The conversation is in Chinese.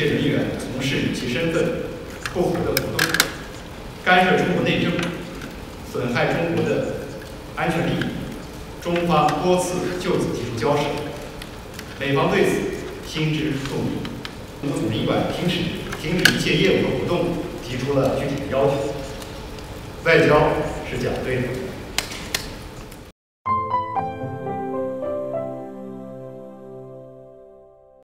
些人员从事与其身份不符的活动，干涉中国内政，损害中国的安全利益，中方多次就此提出交涉，美方对此心知肚明，总领馆停止停止一切业务和活动提出了具体的要求。外交是讲对的。